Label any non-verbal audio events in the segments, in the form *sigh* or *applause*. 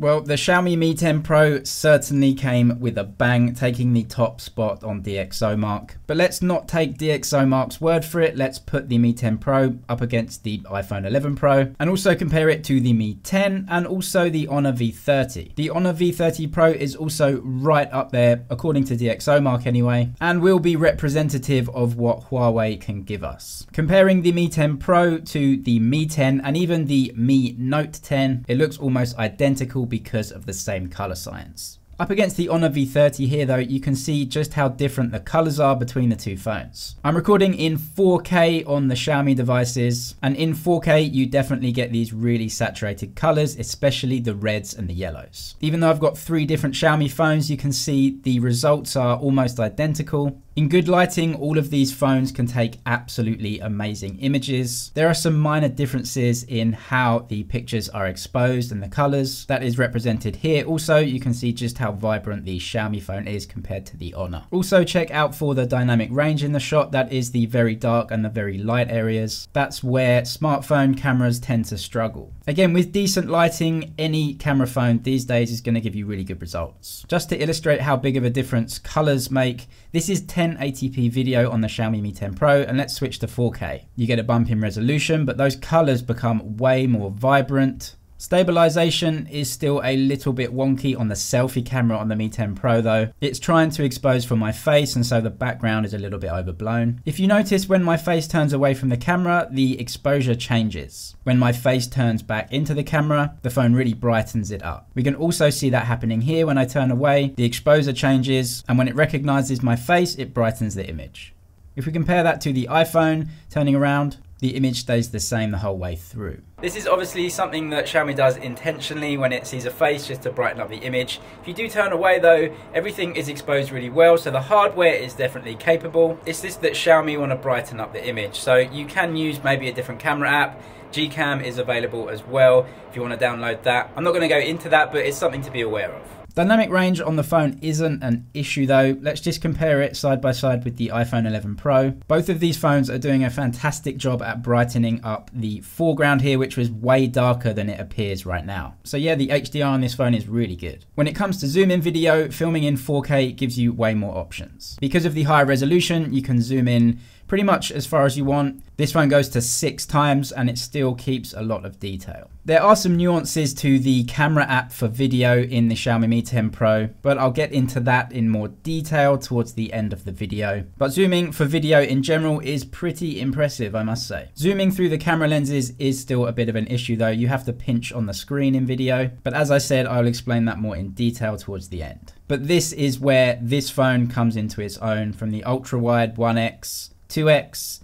Well, the Xiaomi Mi 10 Pro certainly came with a bang, taking the top spot on DxOMark. But let's not take DxOMark's word for it. Let's put the Mi 10 Pro up against the iPhone 11 Pro and also compare it to the Mi 10 and also the Honor V30. The Honor V30 Pro is also right up there, according to DxOMark anyway, and will be representative of what Huawei can give us. Comparing the Mi 10 Pro to the Mi 10 and even the Mi Note 10, it looks almost identical because of the same color science. Up against the Honor V30 here though, you can see just how different the colors are between the two phones. I'm recording in 4K on the Xiaomi devices, and in 4K you definitely get these really saturated colors, especially the reds and the yellows. Even though I've got three different Xiaomi phones, you can see the results are almost identical, in good lighting, all of these phones can take absolutely amazing images. There are some minor differences in how the pictures are exposed and the colors that is represented here. Also, you can see just how vibrant the Xiaomi phone is compared to the Honor. Also, check out for the dynamic range in the shot. That is the very dark and the very light areas. That's where smartphone cameras tend to struggle. Again, with decent lighting, any camera phone these days is going to give you really good results. Just to illustrate how big of a difference colors make, this is 1080p video on the Xiaomi Mi 10 Pro, and let's switch to 4K. You get a bump in resolution, but those colors become way more vibrant, Stabilization is still a little bit wonky on the selfie camera on the Mi 10 Pro though. It's trying to expose from my face and so the background is a little bit overblown. If you notice when my face turns away from the camera, the exposure changes. When my face turns back into the camera, the phone really brightens it up. We can also see that happening here when I turn away, the exposure changes and when it recognizes my face, it brightens the image. If we compare that to the iPhone turning around, the image stays the same the whole way through. This is obviously something that Xiaomi does intentionally when it sees a face just to brighten up the image. If you do turn away though, everything is exposed really well, so the hardware is definitely capable. It's just that Xiaomi want to brighten up the image. So you can use maybe a different camera app. Gcam is available as well if you want to download that. I'm not going to go into that, but it's something to be aware of. Dynamic range on the phone isn't an issue though. Let's just compare it side by side with the iPhone 11 Pro. Both of these phones are doing a fantastic job at brightening up the foreground here, which was way darker than it appears right now. So yeah, the HDR on this phone is really good. When it comes to zoom in video, filming in 4K gives you way more options. Because of the higher resolution, you can zoom in pretty much as far as you want. This one goes to six times and it still keeps a lot of detail. There are some nuances to the camera app for video in the Xiaomi Mi 10 Pro, but I'll get into that in more detail towards the end of the video. But zooming for video in general is pretty impressive, I must say. Zooming through the camera lenses is still a bit of an issue though. You have to pinch on the screen in video, but as I said, I'll explain that more in detail towards the end. But this is where this phone comes into its own from the ultra wide 1X 2x,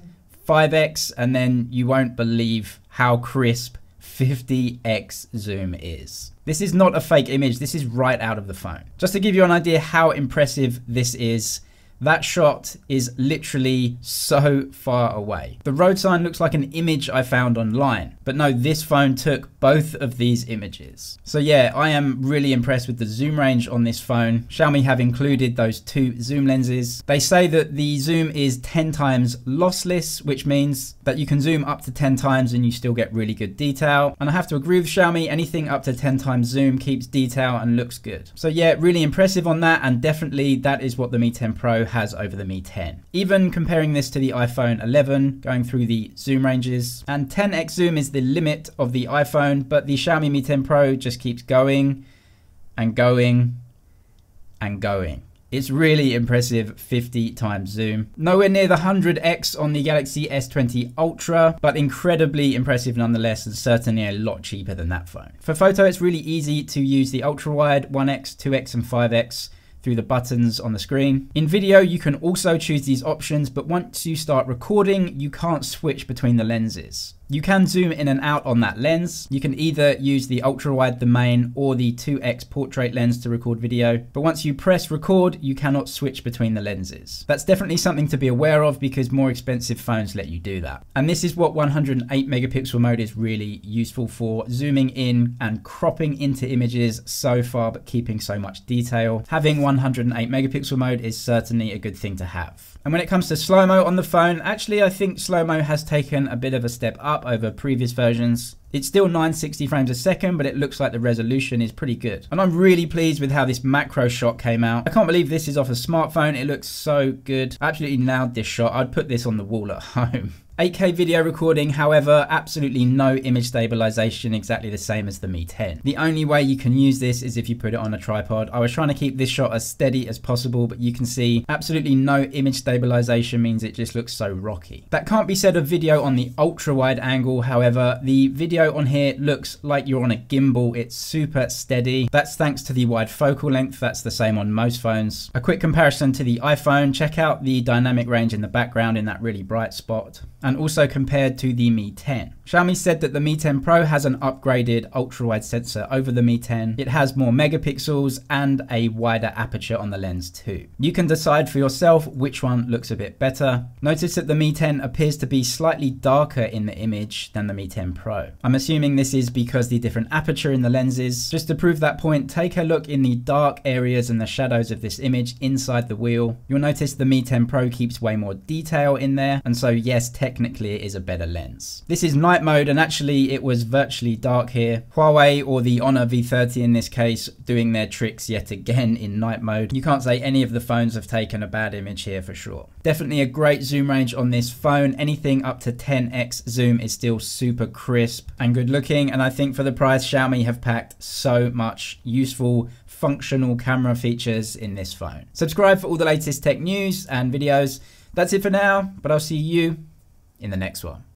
5x, and then you won't believe how crisp 50x zoom is. This is not a fake image, this is right out of the phone. Just to give you an idea how impressive this is, that shot is literally so far away. The road sign looks like an image I found online, but no, this phone took both of these images. So yeah, I am really impressed with the zoom range on this phone. Xiaomi have included those two zoom lenses. They say that the zoom is 10 times lossless, which means that you can zoom up to 10 times and you still get really good detail. And I have to agree with Xiaomi, anything up to 10 times zoom keeps detail and looks good. So yeah, really impressive on that and definitely that is what the Mi 10 Pro has over the Mi 10. Even comparing this to the iPhone 11, going through the zoom ranges, and 10x zoom is the limit of the iPhone, but the Xiaomi Mi 10 Pro just keeps going and going and going. It's really impressive 50 times zoom. Nowhere near the 100x on the Galaxy S20 Ultra, but incredibly impressive nonetheless and certainly a lot cheaper than that phone. For photo, it's really easy to use the ultra wide 1x, 2x and 5x through the buttons on the screen. In video, you can also choose these options, but once you start recording, you can't switch between the lenses. You can zoom in and out on that lens. You can either use the ultra wide, the main, or the 2x portrait lens to record video. But once you press record, you cannot switch between the lenses. That's definitely something to be aware of because more expensive phones let you do that. And this is what 108 megapixel mode is really useful for, zooming in and cropping into images so far, but keeping so much detail. Having 108 megapixel mode is certainly a good thing to have. And when it comes to slow-mo on the phone, actually I think slow-mo has taken a bit of a step up over previous versions. It's still 960 frames a second, but it looks like the resolution is pretty good. And I'm really pleased with how this macro shot came out. I can't believe this is off a smartphone. It looks so good. I absolutely nailed this shot. I'd put this on the wall at *laughs* home. 8K video recording, however, absolutely no image stabilization, exactly the same as the Mi 10. The only way you can use this is if you put it on a tripod. I was trying to keep this shot as steady as possible, but you can see absolutely no image stabilization means it just looks so rocky. That can't be said of video on the ultra wide angle, however, the video on here looks like you're on a gimbal. It's super steady. That's thanks to the wide focal length. That's the same on most phones. A quick comparison to the iPhone, check out the dynamic range in the background in that really bright spot and also compared to the Mi 10. Xiaomi said that the Mi 10 Pro has an upgraded ultra-wide sensor over the Mi 10. It has more megapixels and a wider aperture on the lens too. You can decide for yourself which one looks a bit better. Notice that the Mi 10 appears to be slightly darker in the image than the Mi 10 Pro. I'm assuming this is because the different aperture in the lenses. Just to prove that point, take a look in the dark areas and the shadows of this image inside the wheel. You'll notice the Mi 10 Pro keeps way more detail in there. And so yes, technically it is a better lens. This is night mode and actually it was virtually dark here. Huawei or the Honor V30 in this case doing their tricks yet again in night mode. You can't say any of the phones have taken a bad image here for sure. Definitely a great zoom range on this phone. Anything up to 10x zoom is still super crisp and good looking and I think for the price Xiaomi have packed so much useful functional camera features in this phone. Subscribe for all the latest tech news and videos. That's it for now, but I'll see you in the next one.